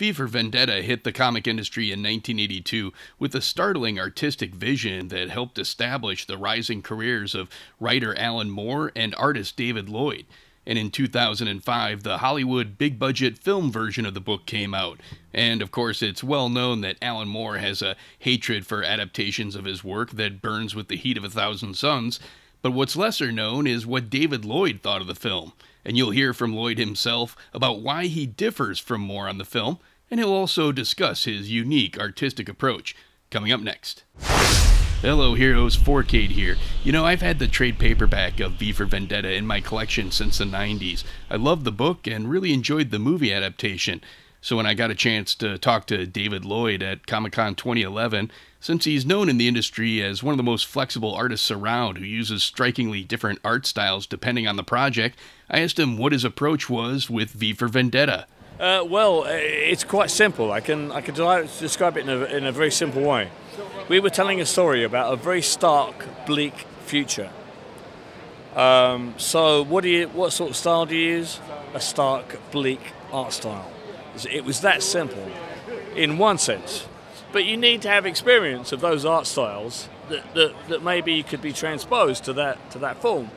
V for Vendetta hit the comic industry in 1982 with a startling artistic vision that helped establish the rising careers of writer Alan Moore and artist David Lloyd. And in 2005, the Hollywood big budget film version of the book came out. And of course, it's well known that Alan Moore has a hatred for adaptations of his work that burns with the heat of a thousand suns. But what's lesser known is what David Lloyd thought of the film. And you'll hear from Lloyd himself about why he differs from Moore on the film and he'll also discuss his unique artistic approach. Coming up next. Hello, Heroes 4Kate here. You know, I've had the trade paperback of V for Vendetta in my collection since the 90s. I loved the book and really enjoyed the movie adaptation. So when I got a chance to talk to David Lloyd at Comic Con 2011, since he's known in the industry as one of the most flexible artists around who uses strikingly different art styles depending on the project, I asked him what his approach was with V for Vendetta. Uh, well, it's quite simple. I can I can describe it in a, in a very simple way. We were telling a story about a very stark, bleak future. Um, so, what do you what sort of style do you use? A stark, bleak art style. It was that simple, in one sense. But you need to have experience of those art styles that, that, that maybe could be transposed to that to that form.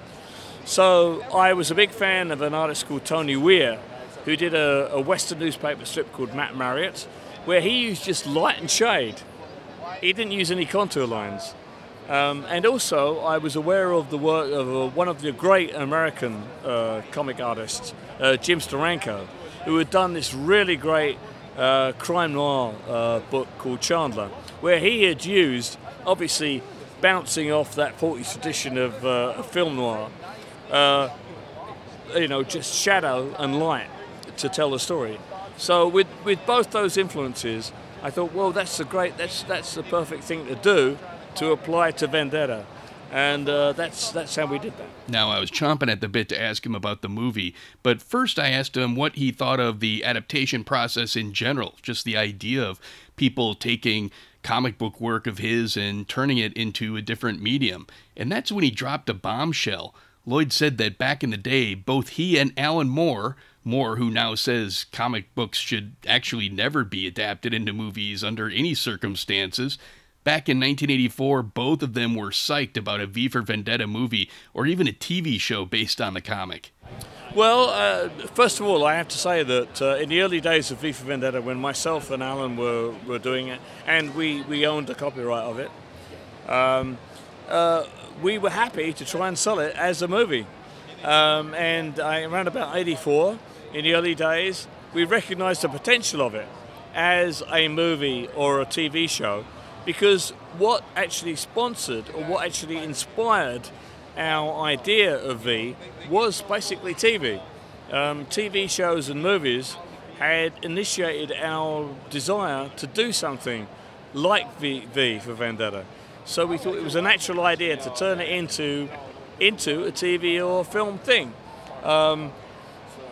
So I was a big fan of an artist called Tony Weare, who did a, a Western newspaper strip called Matt Marriott, where he used just light and shade. He didn't use any contour lines. Um, and also, I was aware of the work of uh, one of the great American uh, comic artists, uh, Jim Steranko, who had done this really great uh, crime noir uh, book called Chandler, where he had used, obviously, bouncing off that 40s tradition of uh, film noir, you know, just shadow and light to tell the story. So with with both those influences, I thought, well, that's the great, that's that's the perfect thing to do to apply to Vendetta. And uh, that's that's how we did that. Now I was chomping at the bit to ask him about the movie, but first I asked him what he thought of the adaptation process in general, just the idea of people taking comic book work of his and turning it into a different medium. And that's when he dropped a bombshell. Lloyd said that back in the day, both he and Alan Moore Moore, who now says comic books should actually never be adapted into movies under any circumstances. Back in 1984, both of them were psyched about a V for Vendetta movie or even a TV show based on the comic. Well, uh, first of all, I have to say that uh, in the early days of V for Vendetta, when myself and Alan were, were doing it, and we, we owned the copyright of it, um, uh, we were happy to try and sell it as a movie. Um, and I, around about 84, in the early days, we recognized the potential of it as a movie or a TV show because what actually sponsored or what actually inspired our idea of V was basically TV. Um, TV shows and movies had initiated our desire to do something like V, v for Vendetta. So we thought it was a natural idea to turn it into into a TV or film thing. Um,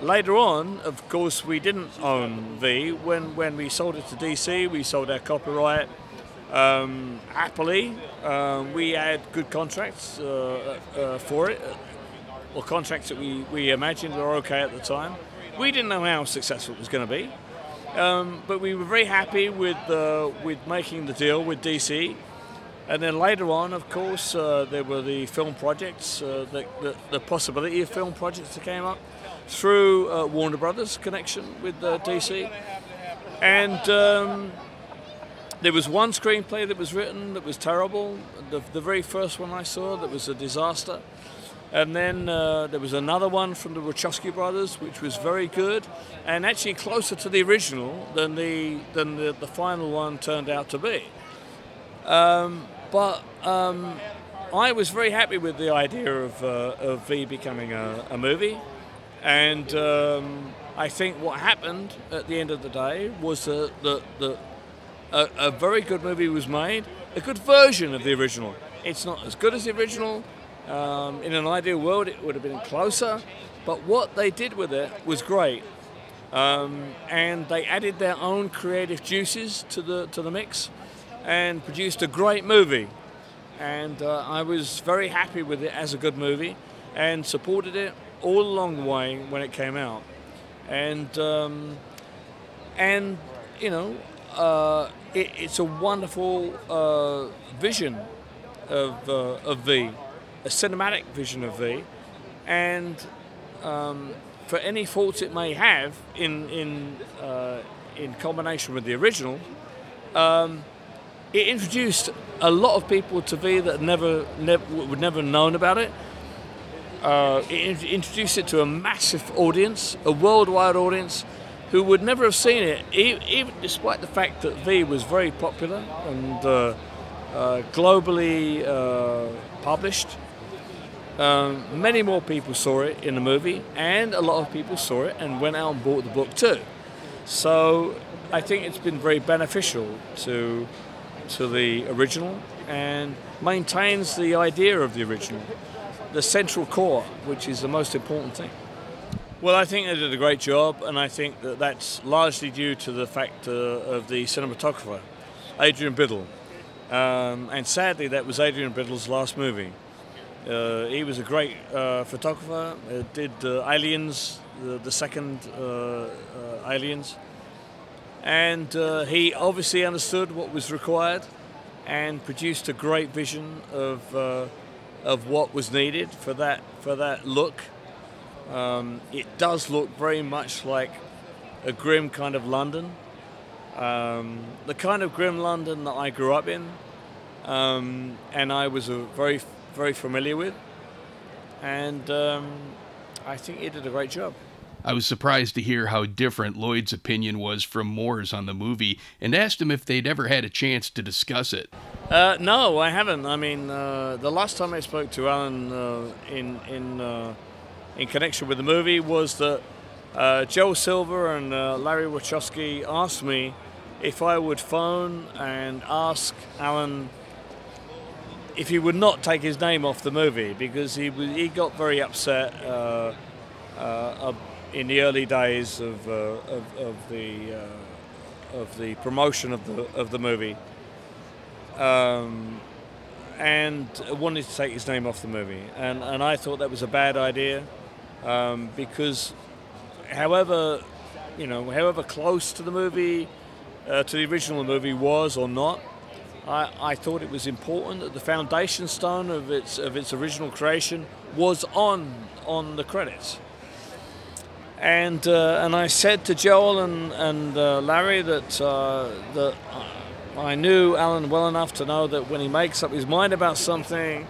Later on, of course, we didn't own V. When, when we sold it to DC, we sold our copyright um, happily. Um, we had good contracts uh, uh, for it, or contracts that we, we imagined were okay at the time. We didn't know how successful it was going to be, um, but we were very happy with, uh, with making the deal with DC. And then later on, of course, uh, there were the film projects, uh, the, the, the possibility of film projects that came up through uh, Warner Brothers connection with uh, DC. And um, there was one screenplay that was written that was terrible. The, the, very first one I saw that was a disaster. And then uh, there was another one from the Wachowski brothers, which was very good, and actually closer to the original than the than the, the final one turned out to be. Um, but um, I was very happy with the idea of, uh, of V becoming a, a movie. And um, I think what happened at the end of the day was that, a, a, very good movie was made, a good version of the original. It's not as good as the original. Um, in an ideal world, it would have been closer, but what they did with it was great. Um, and they added their own creative juices to the to the mix, and produced a great movie. And uh, I was very happy with it as a good movie, and supported it all along the way when it came out, and um, and you know, uh, it, it's a wonderful uh, vision of, uh, of V, a cinematic vision of V, and um, for any faults it may have in in uh, in combination with the original, um, it introduced a lot of people to V that never, never would never known about it. Uh, it introduced it to a massive audience, a worldwide audience, who would never have seen it, even despite the fact that V was very popular and uh, uh, globally uh, published. Um, many more people saw it in the movie, and a lot of people saw it and went out and bought the book too. So I think it's been very beneficial to to the original and maintains the idea of the original, the central core, which is the most important thing. Well, I think they did a great job, and I think that that's largely due to the fact uh, of the cinematographer, Adrian Biddle. Um, and sadly, that was Adrian Biddle's last movie. Uh, he was a great uh, photographer, did uh, Aliens, the, the second uh, uh, Aliens, and he obviously understood what was required and produced a great vision of, of what was needed for that, for that look. Um, it does look very much like a grim kind of London. Um, the kind of grim London that I grew up in, um, and I was very, very familiar with. And um, I think he did a great job. I was surprised to hear how different Lloyd's opinion was from Moore's on the movie and asked him if they'd ever had a chance to discuss it. Uh, no, I haven't. I mean, uh, the last time I spoke to Alan uh, in, in uh, in connection with the movie was that uh, Joel Silver and uh, Larry Wachowski asked me if I would phone and ask Alan if he would not take his name off the movie because he was, he got very upset in the early days of, of, of, the of the promotion of the of the movie. Um, and wanted to take his name off the movie, and, and I thought that was a bad idea um, because however you know however close to the movie uh, to the original movie was or not I, I thought it was important that the foundation stone of its of its original creation was on on the credits. And uh, and I said to Joel and and uh, Larry that uh, that I knew Alan well enough to know that when he makes up his mind about something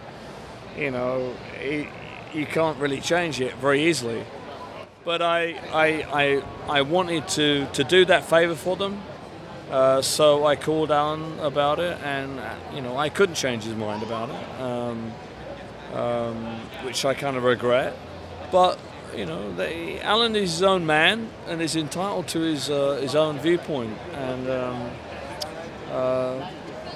you know he, you can't really change it very easily. But I, I, I, I wanted to, to do that favor for them. Uh, so I called Alan about it, and uh, you know I couldn't change his mind about it, um, um, which I kind of regret. But you know, they, Alan is his own man and is entitled to his uh, his own viewpoint, and um, uh,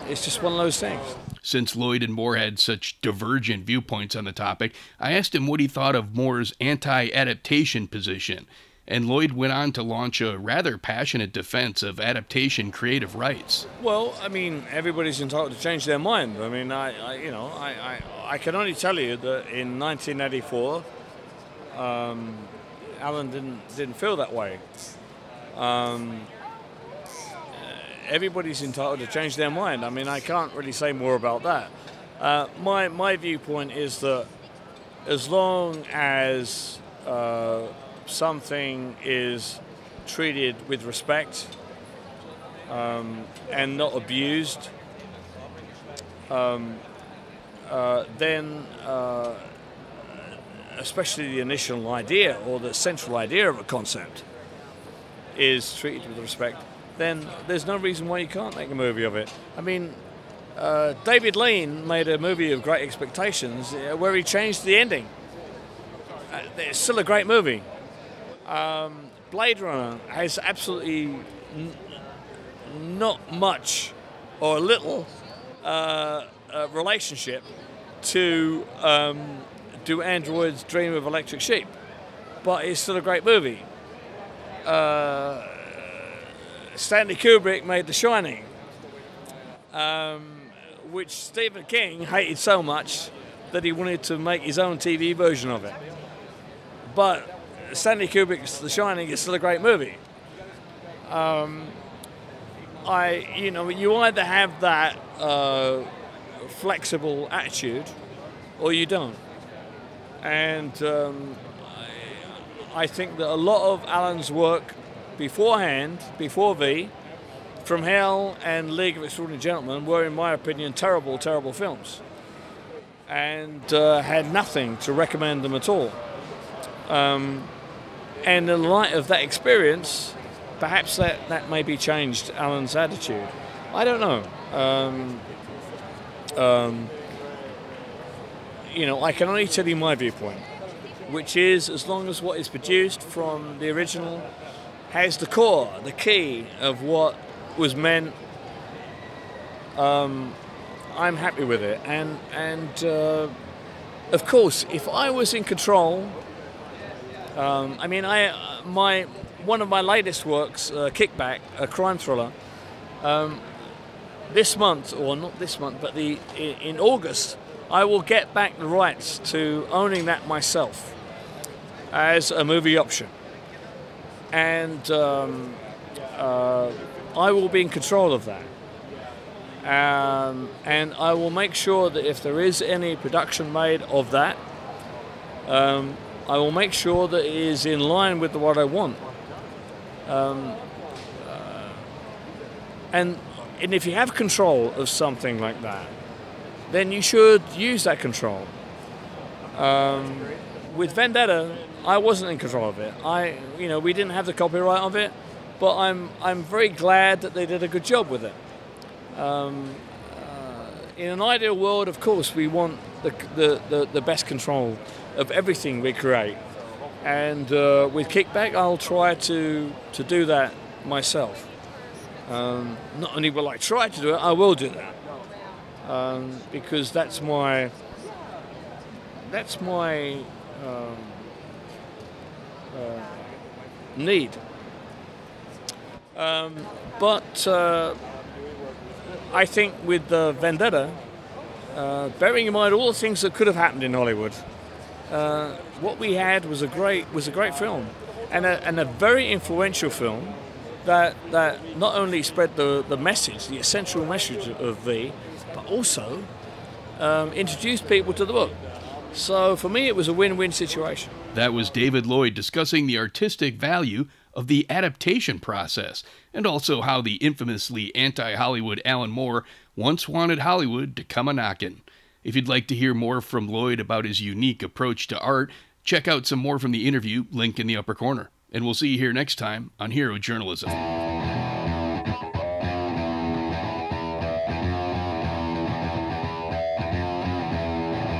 it's just one of those things. Since Lloyd and Moore had such divergent viewpoints on the topic, I asked him what he thought of Moore's anti adaptation position. And Lloyd went on to launch a rather passionate defense of adaptation creative rights. Well, I mean, everybody's entitled to change their mind. I mean, I, I you know, I, I, I, can only tell you that in 1984, um, Alan didn't didn't feel that way. Um, everybody's entitled to change their mind. I mean, I can't really say more about that. Uh, my my viewpoint is that as long as uh, something is treated with respect um, and not abused, um, uh, then uh, especially the initial idea or the central idea of a concept is treated with respect then there's no reason why you can't make a movie of it. I mean, uh, David Lean made a movie of Great Expectations uh, where he changed the ending. Uh, it's still a great movie. Um, Blade Runner has absolutely not much or a little uh, uh, relationship to um, Do Androids Dream of Electric Sheep, but it's still a great movie. Uh, Stanley Kubrick made The Shining, um, which Stephen King hated so much that he wanted to make his own TV version of it. But Stanley Kubrick's The Shining is still a great movie. Um, I, you know, you either have that uh, flexible attitude or you don't. And um, I, I think that a lot of Alan's work beforehand, before V, From Hell and League of Extraordinary Gentlemen were, in my opinion, terrible, terrible films. And uh, had nothing to recommend them at all. Um, and in light of that experience, perhaps that, that maybe changed Alan's attitude. I don't know. Um, um, you know, I can only tell you my viewpoint, which is as long as what is produced from the original has the core, the key of what was meant, um, I'm happy with it. And and uh, of course, if I was in control, um, I mean, I my one of my latest works, uh, Kickback, a crime thriller. Um, this month, or not this month, but the in, in August, I will get back the rights to owning that myself as a movie option, and um, uh, I will be in control of that. Um, and I will make sure that if there is any production made of that, um, I will make sure that it is in line with what I want. Um, uh, and and if you have control of something like that, then you should use that control. Um, with Vendetta, I wasn't in control of it. I, you know, we didn't have the copyright of it, but I'm I'm very glad that they did a good job with it. Um, uh, in an ideal world, of course, we want the, the, the, the best control of everything we create. And uh, with Kickback, I'll try to, to do that myself. Um, not only will I try to do it, I will do that. Um, because that's my that's my um, uh, need. Um, but uh, I think with the Vendetta, uh, bearing in mind all the things that could have happened in Hollywood, uh, what we had was a great was a great film, and a, and a very influential film that that not only spread the, the message, the essential message of V, but also um, introduced people to the book. So for me, it was a win-win situation. That was David Lloyd discussing the artistic value of the adaptation process, and also how the infamously anti Hollywood Alan Moore once wanted Hollywood to come a knockin'. If you'd like to hear more from Lloyd about his unique approach to art, check out some more from the interview, link in the upper corner. And we'll see you here next time on Hero Journalism.